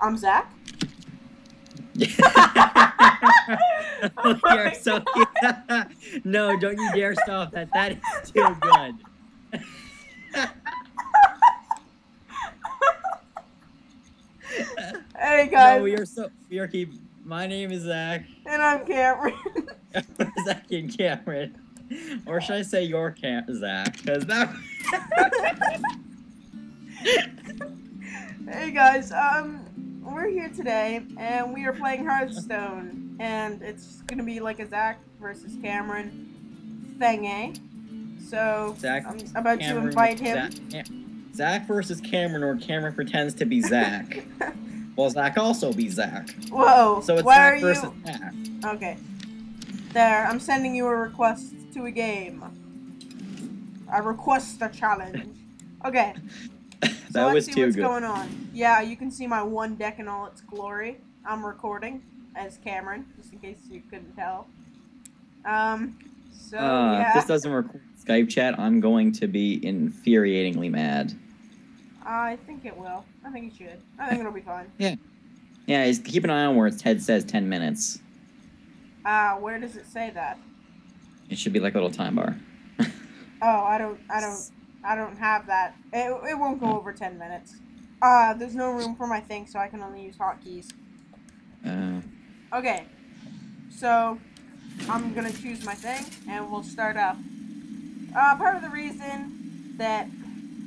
I'm Zack. oh, you're so cute. no, don't you dare stop that. That is too good. Hey guys, No, you're so you're keep. My name is Zack. and I'm Cameron. Zack and Cameron. Or should I say your Cam Zack? Because that. hey guys, um, we're here today, and we are playing Hearthstone, and it's gonna be like a Zack versus Cameron thing, eh? So Zack. I'm about to invite him. Zack, Zack versus Cameron, or Cameron pretends to be Zack. well, Zack also be Zack. Whoa! So it's why Zack are versus you? Zack. Okay. There, I'm sending you a request to a game. I request a challenge. Okay. So that let's was see too what's good. going on. Yeah, you can see my one deck in all its glory. I'm recording as Cameron, just in case you couldn't tell. Um, so Uh, yeah, If this doesn't record Skype chat, I'm going to be infuriatingly mad. I think it will. I think it should. I think it'll be fine. Yeah, Yeah, just keep an eye on where its head says 10 minutes. Uh, where does it say that? It should be like a little time bar. Oh, I don't, I don't, I don't have that. It, it won't go over ten minutes. Uh, there's no room for my thing, so I can only use hotkeys. Uh, Okay, so I'm gonna choose my thing, and we'll start up. Uh, part of the reason that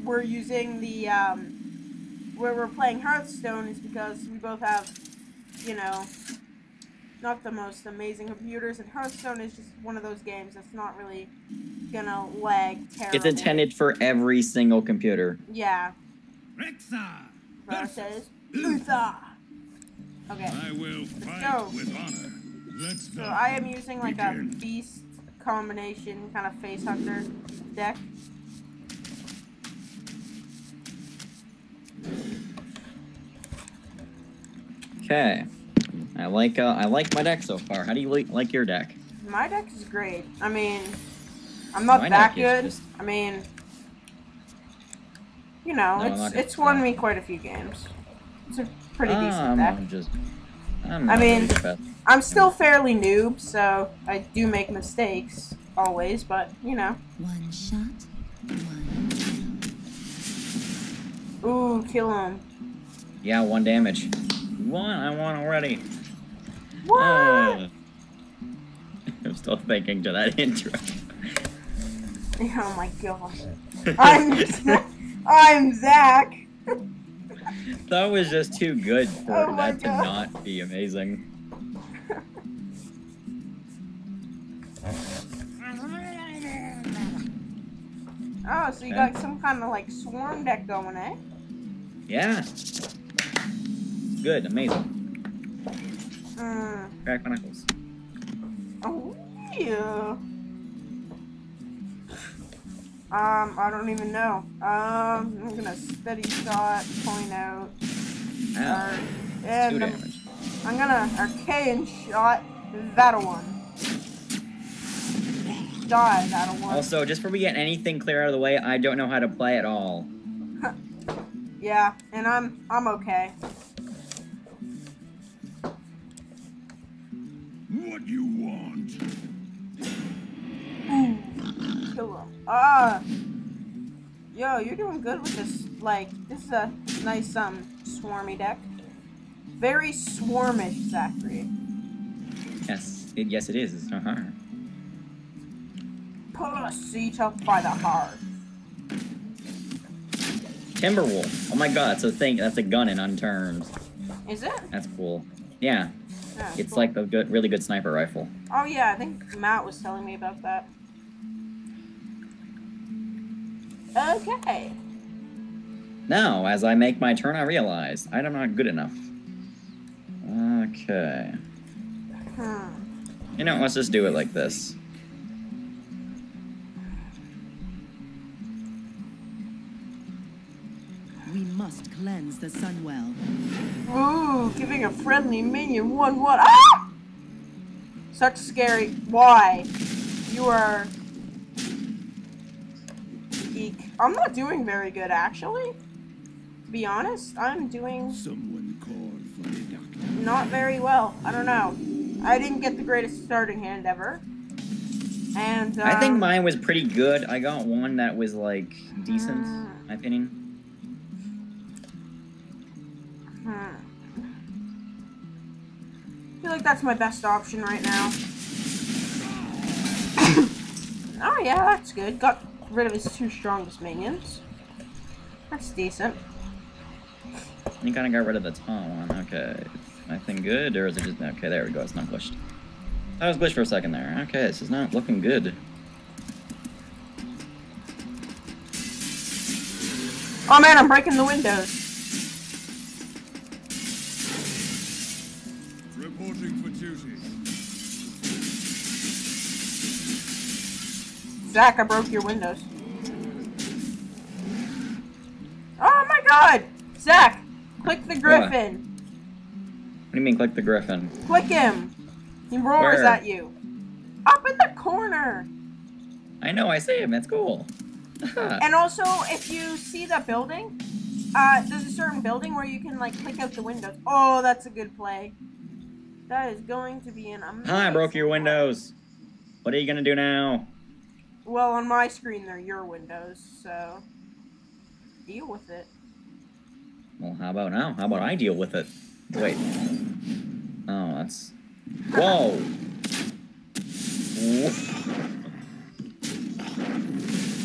we're using the um, where we're playing Hearthstone is because we both have, you know, not the most amazing computers, and Hearthstone is just one of those games that's not really gonna lag terribly. it's intended for every single computer. Yeah, Rexxar! versus Uther. Okay. I will go. fight with honor. Let's So go. I am using like a beast combination kind of face hunter deck. Okay. I like uh, I like my deck so far. How do you like, like your deck? My deck is great. I mean, I'm not My that good. just- I mean, you know, No, it's it's won say. me quite a few games. It's a pretty decent I'm deck. just. I'm I mean- really the best. I'm still fairly noob, so I do make mistakes always, but you know. One shot, one kill. Ooh, kill him. yeah, one damage. One, I won already. What? Uh, I'm still thinking to that intro. oh my gosh. I'm I'm Zack. that was just too good for Oh that to God. not be amazing. Oh, so you got some kind of like swarm deck going, eh? Yeah. Good, amazing. Mm. Crack my knuckles. Oh yeah. Um, I don't even know. Um, I'm gonna steady shot, point out, Ow. or, Two and I'm. I'm gonna arcane shot that one. Die that one. Also, just for we get anything clear out of the way, I don't know how to play at all. Yeah, and I'm I'm okay. Ooh, kill him. Ah. Yo, you're doing good with this. Like, this is a nice um swarmy deck. Very swarmish, Zachary. Yes, it, yes, it is. Uh-huh. Put a seat up by the heart. Timberwolf. Oh my god, that's a thing. That's a gun in unturned. Is it? That's cool. Yeah, Yeah, it's cool. like a good, really good sniper rifle. Oh yeah, I think Matt was telling me about that. Okay. Now, as I make my turn, I realize I'm not good enough. Okay. Hmm. You know, let's just do it like this. We must cleanse the Sunwell. Ooh, giving a friendly minion one what? Ah! Such scary. Why? You are. Geek. I'm not doing very good, actually. To be honest, I'm doing. Someone not very well. I don't know. I didn't get the greatest starting hand ever. And um, I think mine was pretty good. I got one that was like decent, in my opinion. Hmm. I feel like that's my best option right now. oh yeah, that's good. Got rid of his two strongest minions. That's decent. You kind of got rid of the top one. Okay. Anything good, or is it just okay? There we go. It's not glitched. That was glitched for a second there. Okay, this is not looking good. Oh man, I'm breaking the windows. Zack, I broke your windows. Oh my god! Zack, click the griffin. What do you mean, click the griffin? Click him. He roars Where? at you. Up in the corner. I know, I see him. That's cool. And also, if you see the building, uh, there's a certain building where you can like click out the windows. Oh, that's a good play. That is going to be an amazing. Hi, I broke your windows. What are you gonna do now? Well, on my screen, they're your windows, so deal with it. Well, how about now? How about I deal with it? Wait. Oh, that's. Whoa!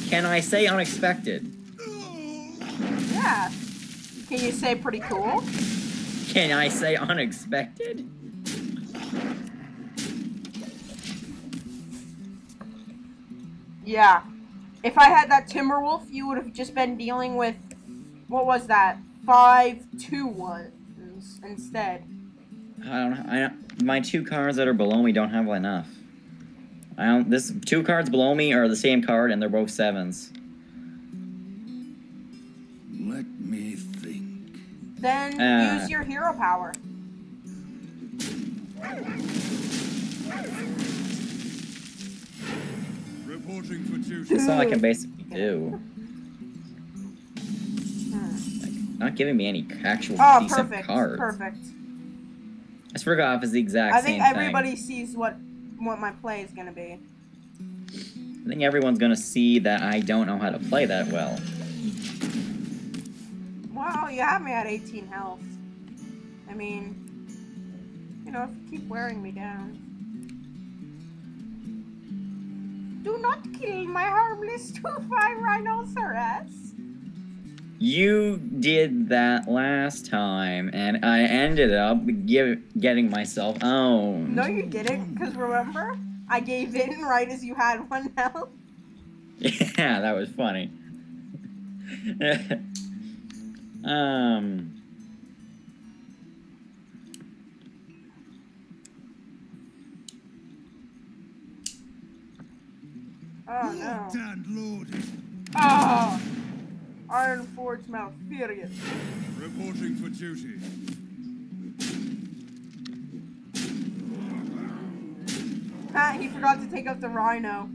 Can I say unexpected? Yeah. Can you say pretty cool? Can I say unexpected? Yeah. If I had that Timberwolf, you would have just been dealing with what was that? Five two ones instead. I don't. I don't. My two cards that are below me don't have enough. I don't. This two cards below me are the same card, and they're both sevens. Let me think. Then Uh. use your hero power. Reporting for duty. That's all I can basically do. Like, not giving me any actual Oh, decent perfect. cards. Perfect. I swear God, is the exact I same think thing. everybody sees what what my play is gonna be. I think everyone's gonna see that I don't know how to play that well. Wow, you have me at 18 health. I mean, you know, if you keep wearing me down. Do not kill my harmless 2-5 rhinoceros. You did that last time, and I ended up give, getting myself owned. No, you didn't, because remember? I gave in right as you had one health. Yeah, that was funny. um. Oh no. Locked and loaded. Oh! Iron Forge Malfurious. Reporting for duty. Ah, he forgot to take out the rhino.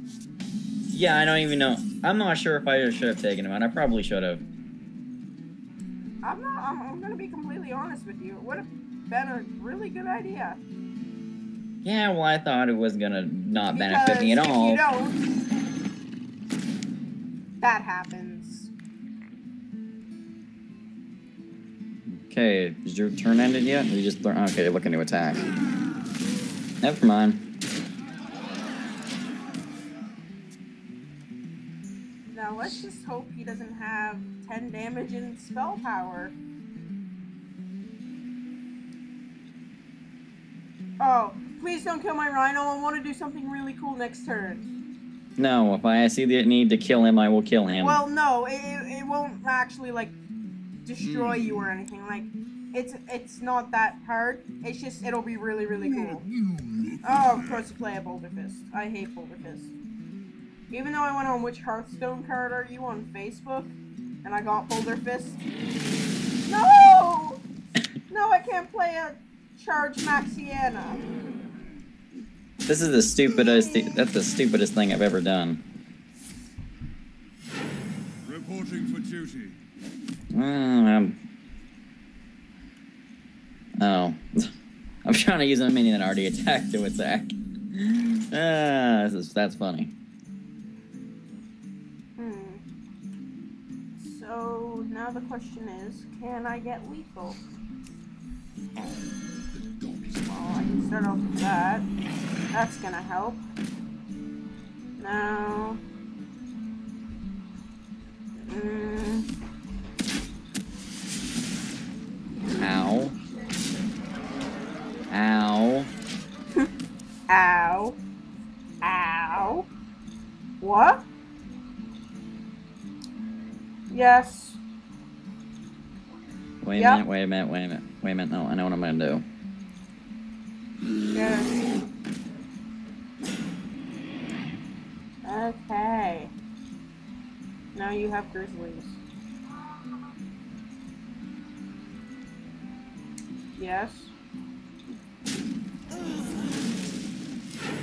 Yeah, I don't even know. I'm not sure if I should have taken him out. I probably should have. I'm not. I'm, I'm gonna be completely honest with you. It would have been a really good idea. Yeah, well, I thought it was gonna not benefit me at Because all. If you don't, that happens. Okay, is your turn ended yet? Or you just learn? Okay, you're looking to attack. Never mind. Now let's just hope he doesn't have 10 damage in spell power. Oh, please don't kill my rhino. I want to do something really cool next turn. No, if I see the need to kill him, I will kill him. Well, no, it, it, it won't actually like destroy you or anything. Like, it's it's not that hard. It's just it'll be really really cool. Oh, of course you play a Boulderfist. I hate Boulderfist. Even though I went on which Hearthstone card are you on Facebook, and I got Boulderfist. No, no, I can't play a Charge Maxiana. This is the stupidest. Thi- that's the stupidest thing I've ever done. Reporting for duty. Mm, um, oh, I'm trying to use a minion that already attacked to attack. Ah, this is that's funny. Hmm. So now the question is, can I get lethal? Well, I can start off with that. That's gonna help. Now. Mm, Ow. Ow. ow. Ow. What? Yes. Wait a Yep. minute, wait a minute, wait a minute. Wait a minute, no, I know what I'm gonna do. Now you have grizzlies. Yes.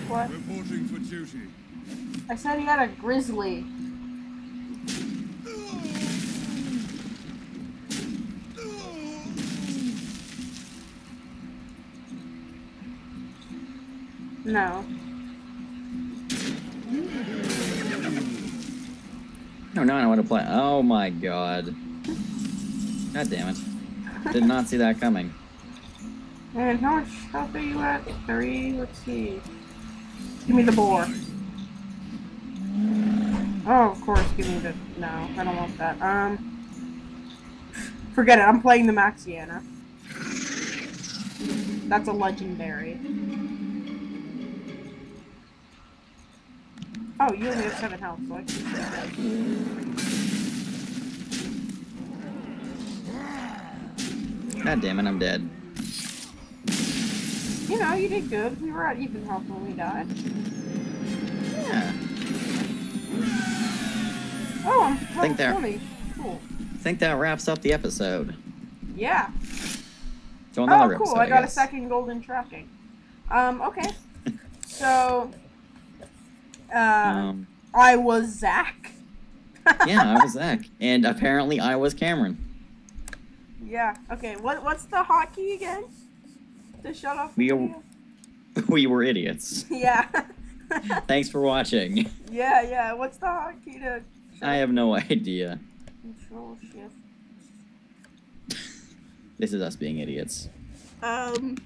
What? Reporting for duty. I said he had a grizzly. No. No, no, I know to play. Oh my god. God damn it. Did not see that coming. And how much health are you at? Three? Let's see. Give me the boar. Oh, of course, give me the. No, I don't want that. Um. Forget it, I'm playing the Maxiana. That's a legendary. Oh, you only have seven health, so I can. God damn it, I'm dead. You know, you did good. We were at even health when we died. Yeah. Oh, I'm Think level there. 20. Cool. I think that wraps up the episode. Yeah. Another oh, cool. episode, I got a second golden tracking. Um, okay. so, uh, Um, I was Zack. yeah, I was Zack. And apparently I was Cameron. yeah. Okay. What What's the hotkey again? To shut off. the We video? we were idiots. Yeah. Thanks for watching. yeah. Yeah. What's the hotkey to? shut I have no idea. Control shift. This is us being idiots. Um.